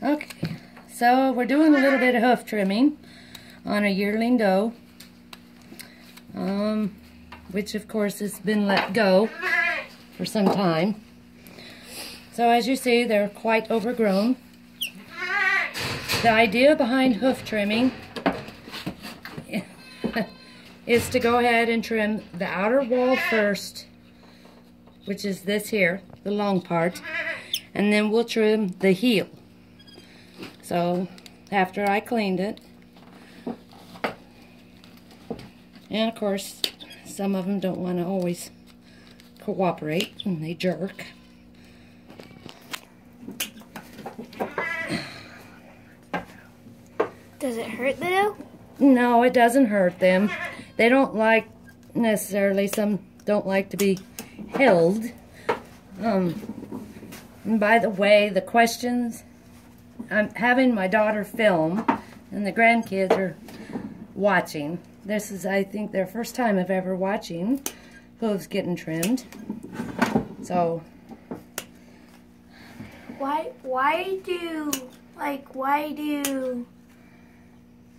Okay, so we're doing a little bit of hoof trimming on a yearling doe, um, which of course has been let go for some time. So as you see, they're quite overgrown. The idea behind hoof trimming is to go ahead and trim the outer wall first, which is this here, the long part, and then we'll trim the heel. So after I cleaned it, and of course some of them don't want to always cooperate and they jerk. Does it hurt though? No, it doesn't hurt them. They don't like necessarily, some don't like to be held. Um, and by the way, the questions I'm having my daughter film, and the grandkids are watching. This is, I think, their first time of ever watching hooves getting trimmed. So. Why, why do, like, why do,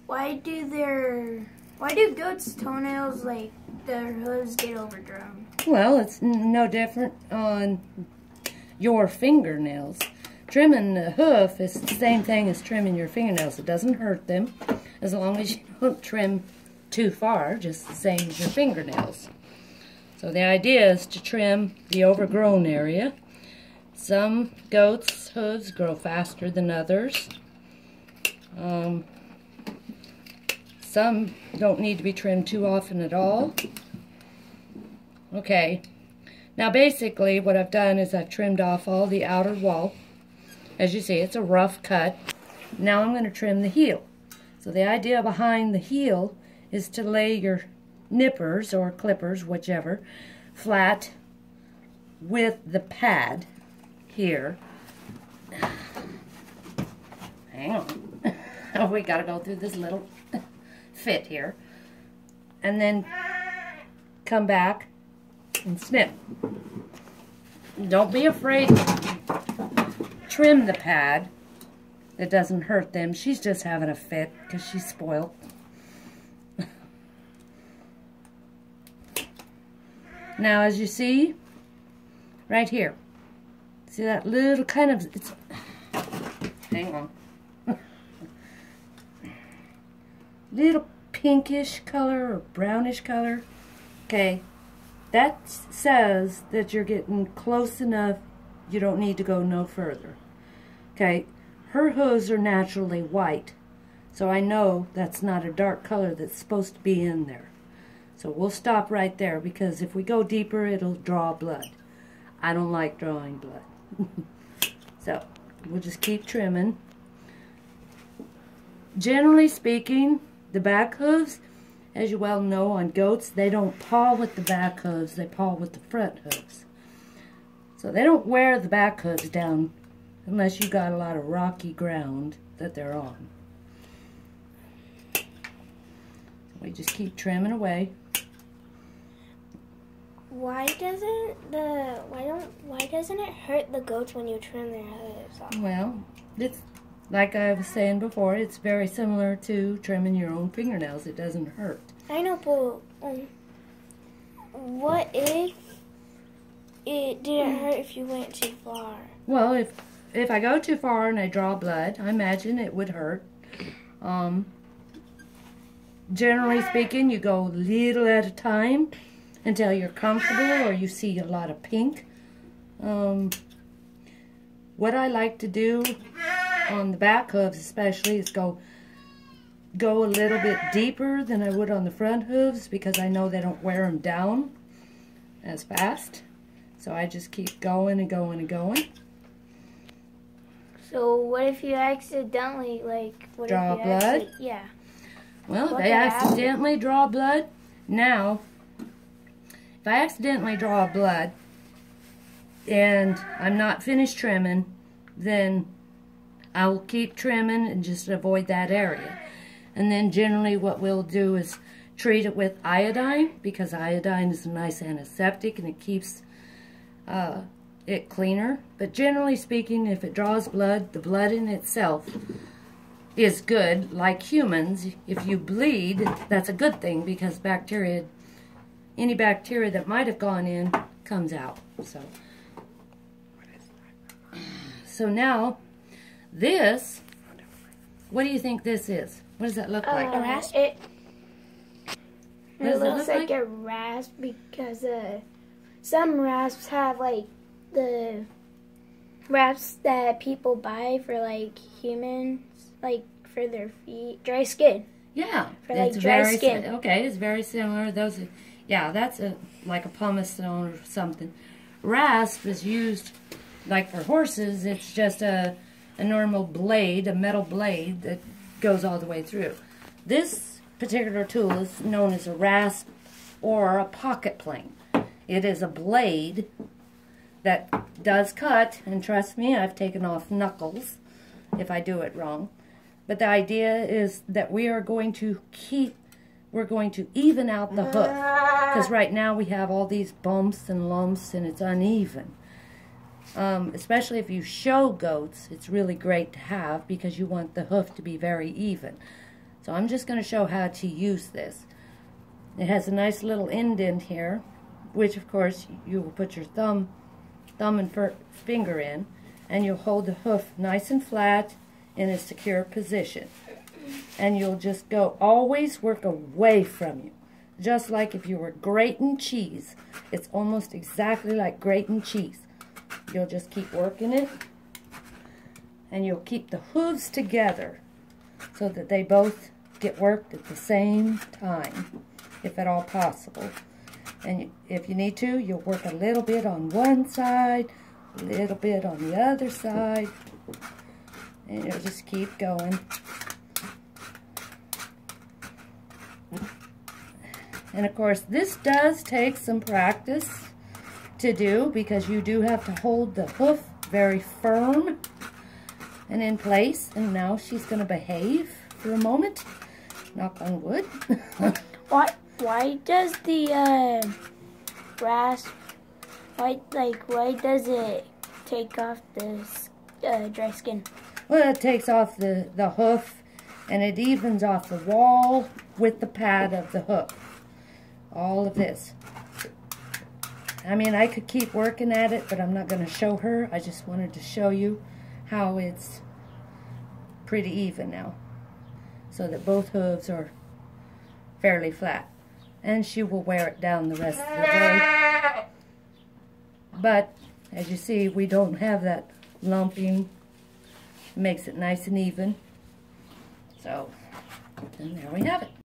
why do their, why do goats' toenails, like, their hooves get overgrown? Well, it's no different on your fingernails. Trimming the hoof is the same thing as trimming your fingernails. It doesn't hurt them as long as you don't trim too far, just the same as your fingernails. So the idea is to trim the overgrown area. Some goats' hooves grow faster than others. Um, some don't need to be trimmed too often at all. Okay, now basically what I've done is I've trimmed off all the outer wall. As you see, it's a rough cut. Now I'm going to trim the heel. So the idea behind the heel is to lay your nippers or clippers, whichever, flat with the pad here. Hang on. we got to go through this little fit here. And then come back and snip. Don't be afraid trim the pad. It doesn't hurt them. She's just having a fit because she's spoiled. now, as you see, right here, see that little kind of, it's, hang on, little pinkish color or brownish color. Okay, that says that you're getting close enough you don't need to go no further. Okay, her hooves are naturally white, so I know that's not a dark color that's supposed to be in there. So we'll stop right there because if we go deeper, it'll draw blood. I don't like drawing blood. so we'll just keep trimming. Generally speaking, the back hooves, as you well know on goats, they don't paw with the back hooves, they paw with the front hooves. So they don't wear the back hooves down unless you got a lot of rocky ground that they're on. So we just keep trimming away. Why doesn't the why don't why doesn't it hurt the goats when you trim their hooves off? Well, it's like I was saying before, it's very similar to trimming your own fingernails. It doesn't hurt. I know, but um, what if it didn't hurt if you went too far. Well, if if I go too far and I draw blood, I imagine it would hurt. Um, generally speaking, you go little at a time until you're comfortable or you see a lot of pink. Um, what I like to do on the back hooves especially is go go a little bit deeper than I would on the front hooves because I know they don't wear them down as fast. So I just keep going and going and going. So what if you accidentally, like, what draw if you blood? yeah. Well, what they accidentally happen? draw blood. Now, if I accidentally draw blood and I'm not finished trimming, then I will keep trimming and just avoid that area. And then generally what we'll do is treat it with iodine because iodine is a nice antiseptic and it keeps uh, it cleaner. But generally speaking, if it draws blood, the blood in itself is good. Like humans, if you bleed, that's a good thing because bacteria, any bacteria that might have gone in, comes out. So, so now, this, what do you think this is? What does that look like? Uh, rasp? It, it it looks look like, like? a rasp because uh, some rasps have like the rasps that people buy for like humans, like for their feet, dry skin. Yeah, For, like, it's dry very skin. okay. It's very similar. Those, are, yeah, that's a like a pumice stone or something. Rasp is used like for horses. It's just a a normal blade, a metal blade that goes all the way through. This particular tool is known as a rasp or a pocket plane. It is a blade that does cut, and trust me, I've taken off knuckles if I do it wrong. But the idea is that we are going to keep, we're going to even out the hoof. Because right now we have all these bumps and lumps and it's uneven. Um, especially if you show goats, it's really great to have because you want the hoof to be very even. So I'm just going to show how to use this. It has a nice little indent here, which of course you will put your thumb, thumb and finger in, and you'll hold the hoof nice and flat in a secure position. And you'll just go, always work away from you. Just like if you were grating cheese. It's almost exactly like grating cheese. You'll just keep working it. And you'll keep the hooves together so that they both get worked at the same time, if at all possible. And if you need to, you'll work a little bit on one side, a little bit on the other side, and you'll just keep going. And of course, this does take some practice to do because you do have to hold the hoof very firm and in place. And now she's going to behave for a moment. Knock on wood. Why? Why does the uh, rasp? Why like? Why does it take off the uh, dry skin? well, it takes off the, the hoof and it evens off the wall with the pad of the hoof. All of this. I mean, I could keep working at it, but I'm not going to show her. I just wanted to show you how it's pretty even now. So that both hooves are fairly flat. And she will wear it down the rest of the day. But, as you see, we don't have that lumping. Makes it nice and even. So, and there we have it.